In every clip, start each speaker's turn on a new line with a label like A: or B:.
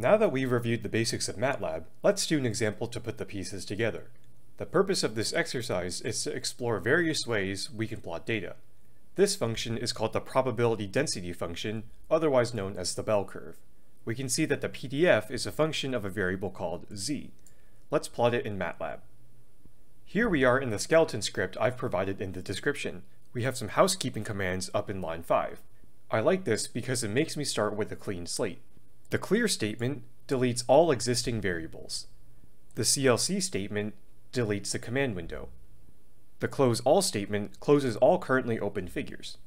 A: Now that we've reviewed the basics of MATLAB, let's do an example to put the pieces together. The purpose of this exercise is to explore various ways we can plot data. This function is called the probability density function, otherwise known as the bell curve. We can see that the PDF is a function of a variable called z. Let's plot it in MATLAB. Here we are in the skeleton script I've provided in the description. We have some housekeeping commands up in line 5. I like this because it makes me start with a clean slate. The clear statement deletes all existing variables. The CLC statement deletes the command window. The close all statement closes all currently open figures.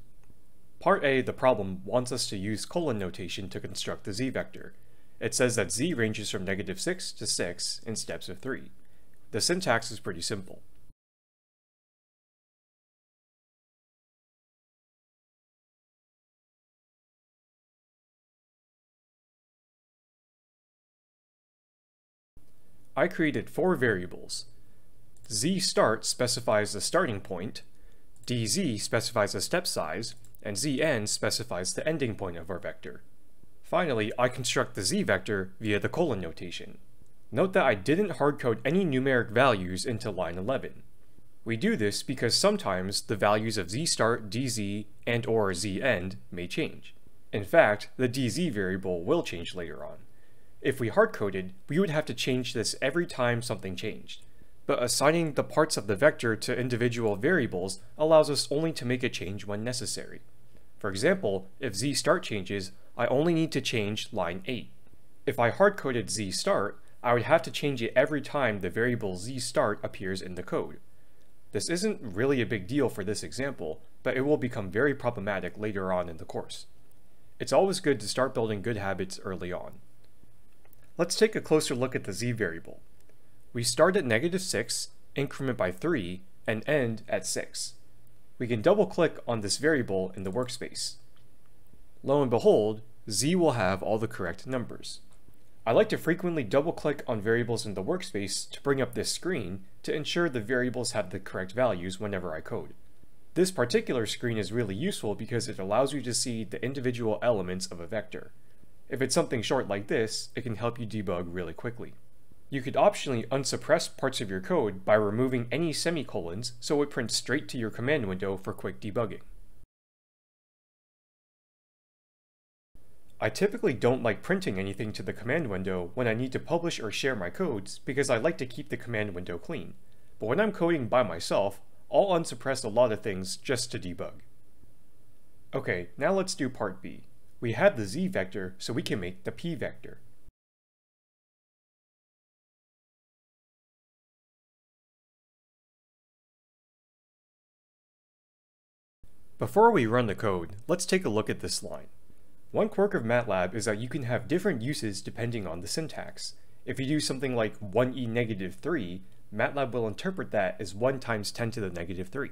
A: Part A, the problem, wants us to use colon notation to construct the z-vector. It says that z ranges from negative 6 to 6 in steps of 3. The syntax is pretty simple. I created four variables. zstart specifies the starting point, dz specifies the step size, and zend specifies the ending point of our vector. Finally, I construct the z-vector via the colon notation. Note that I didn't hardcode any numeric values into line 11. We do this because sometimes the values of zstart, dz, and or zend may change. In fact, the dz variable will change later on. If we hard-coded, we would have to change this every time something changed. But assigning the parts of the vector to individual variables allows us only to make a change when necessary. For example, if z start changes, I only need to change line 8. If I hard-coded z start, I would have to change it every time the variable z start appears in the code. This isn't really a big deal for this example, but it will become very problematic later on in the course. It's always good to start building good habits early on. Let's take a closer look at the z variable. We start at negative 6, increment by 3, and end at 6. We can double click on this variable in the workspace. Lo and behold, z will have all the correct numbers. I like to frequently double click on variables in the workspace to bring up this screen to ensure the variables have the correct values whenever I code. This particular screen is really useful because it allows you to see the individual elements of a vector. If it's something short like this, it can help you debug really quickly. You could optionally unsuppress parts of your code by removing any semicolons so it prints straight to your command window for quick debugging. I typically don't like printing anything to the command window when I need to publish or share my codes because I like to keep the command window clean. But when I'm coding by myself, I'll unsuppress a lot of things just to debug. Okay, now let's do part B. We have the z vector, so we can make the p vector. Before we run the code, let's take a look at this line. One quirk of MATLAB is that you can have different uses depending on the syntax. If you do something like 1e negative 3, MATLAB will interpret that as 1 times 10 to the negative 3.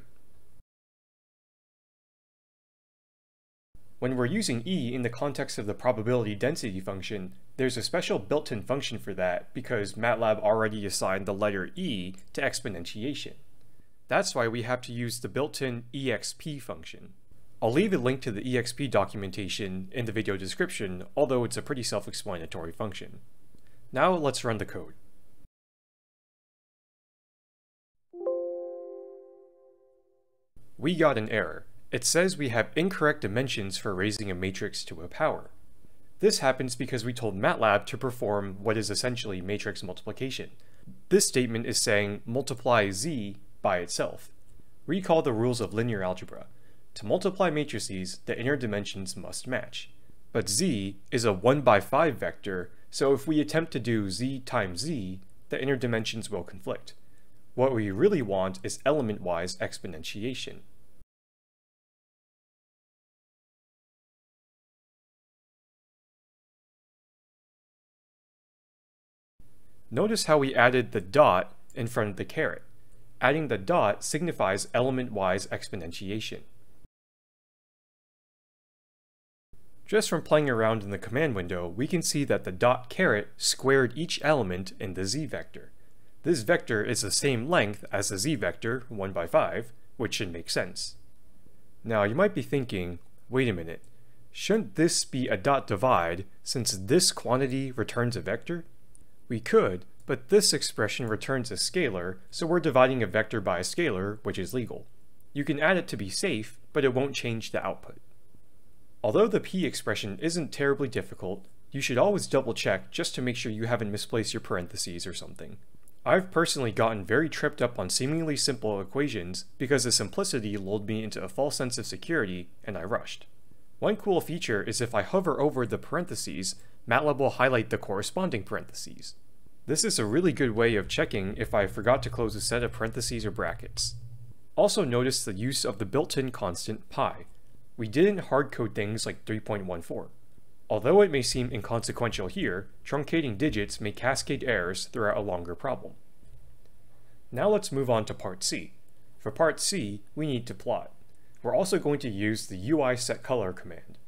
A: When we're using e in the context of the probability density function, there's a special built-in function for that because MATLAB already assigned the letter e to exponentiation. That's why we have to use the built-in exp function. I'll leave a link to the exp documentation in the video description, although it's a pretty self-explanatory function. Now let's run the code. We got an error. It says we have incorrect dimensions for raising a matrix to a power. This happens because we told MATLAB to perform what is essentially matrix multiplication. This statement is saying multiply z by itself. Recall the rules of linear algebra. To multiply matrices, the inner dimensions must match. But z is a 1 by 5 vector, so if we attempt to do z times z, the inner dimensions will conflict. What we really want is element-wise exponentiation. Notice how we added the dot in front of the caret. Adding the dot signifies element-wise exponentiation. Just from playing around in the command window, we can see that the dot caret squared each element in the z-vector. This vector is the same length as the z-vector, 1 by 5, which should make sense. Now you might be thinking, wait a minute, Shouldn't this be a dot divide since this quantity returns a vector? We could, but this expression returns a scalar, so we're dividing a vector by a scalar, which is legal. You can add it to be safe, but it won't change the output. Although the p expression isn't terribly difficult, you should always double check just to make sure you haven't misplaced your parentheses or something. I've personally gotten very tripped up on seemingly simple equations because the simplicity lulled me into a false sense of security and I rushed. One cool feature is if I hover over the parentheses, MATLAB will highlight the corresponding parentheses. This is a really good way of checking if I forgot to close a set of parentheses or brackets. Also notice the use of the built-in constant pi. We didn't hardcode things like 3.14. Although it may seem inconsequential here, truncating digits may cascade errors throughout a longer problem. Now let's move on to part C. For part C, we need to plot. We're also going to use the UI setColor command.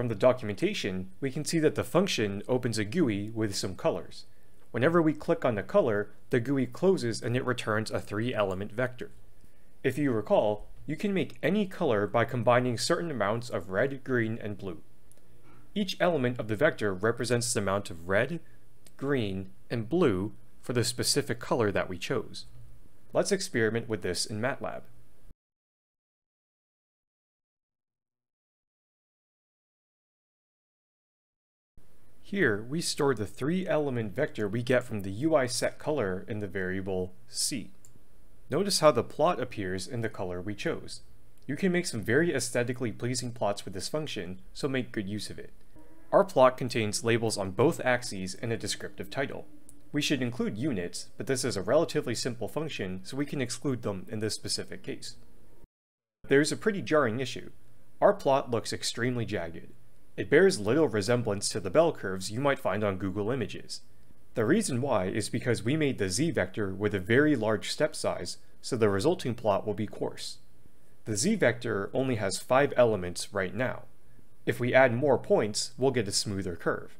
A: From the documentation, we can see that the function opens a GUI with some colors. Whenever we click on the color, the GUI closes and it returns a three-element vector. If you recall, you can make any color by combining certain amounts of red, green, and blue. Each element of the vector represents the amount of red, green, and blue for the specific color that we chose. Let's experiment with this in MATLAB. Here, we store the three-element vector we get from the UI set color in the variable c. Notice how the plot appears in the color we chose. You can make some very aesthetically pleasing plots with this function, so make good use of it. Our plot contains labels on both axes and a descriptive title. We should include units, but this is a relatively simple function, so we can exclude them in this specific case. There's a pretty jarring issue. Our plot looks extremely jagged. It bears little resemblance to the bell curves you might find on Google Images. The reason why is because we made the z-vector with a very large step size, so the resulting plot will be coarse. The z-vector only has 5 elements right now. If we add more points, we'll get a smoother curve.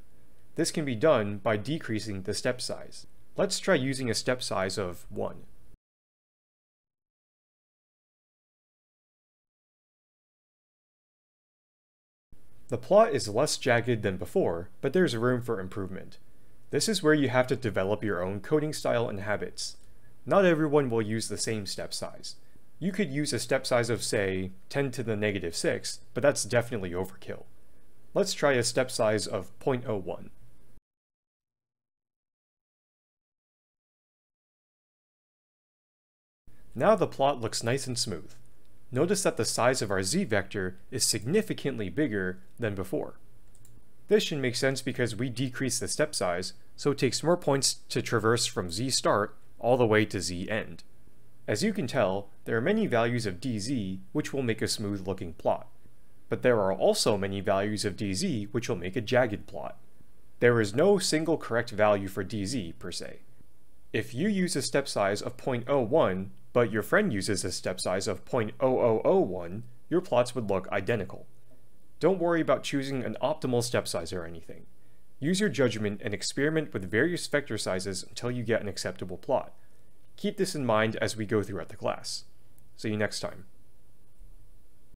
A: This can be done by decreasing the step size. Let's try using a step size of 1. The plot is less jagged than before, but there's room for improvement. This is where you have to develop your own coding style and habits. Not everyone will use the same step size. You could use a step size of, say, 10 to the negative 6, but that's definitely overkill. Let's try a step size of 0.01. Now the plot looks nice and smooth. Notice that the size of our z-vector is significantly bigger than before. This should make sense because we decrease the step size, so it takes more points to traverse from z start all the way to z end. As you can tell, there are many values of dz which will make a smooth looking plot. But there are also many values of dz which will make a jagged plot. There is no single correct value for dz per se. If you use a step size of 0.01, but your friend uses a step size of 0.0001, your plots would look identical. Don't worry about choosing an optimal step size or anything. Use your judgment and experiment with various vector sizes until you get an acceptable plot. Keep this in mind as we go throughout the class. See you next time.